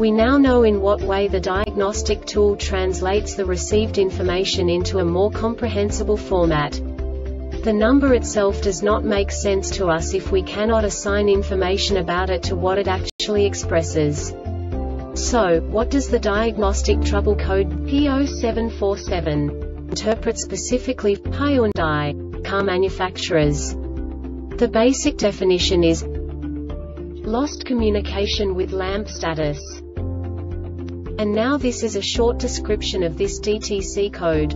We now know in what way the diagnostic tool translates the received information into a more comprehensible format. The number itself does not make sense to us if we cannot assign information about it to what it actually expresses. So, what does the diagnostic trouble code P0747 interpret specifically Hyundai car manufacturers? The basic definition is lost communication with lamp status. And now this is a short description of this DTC code.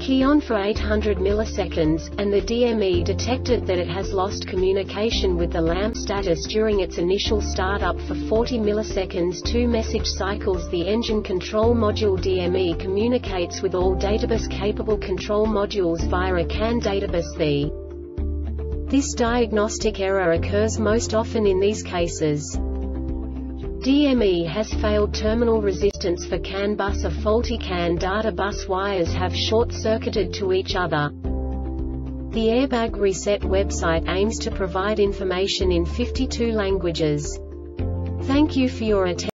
Key on for 800 milliseconds, and the DME detected that it has lost communication with the lamp status during its initial startup for 40 milliseconds 2 message cycles The engine control module DME communicates with all databus-capable control modules via a CAN databus The This diagnostic error occurs most often in these cases. DME has failed terminal resistance for CAN bus A faulty CAN data bus wires have short-circuited to each other. The Airbag Reset website aims to provide information in 52 languages. Thank you for your attention.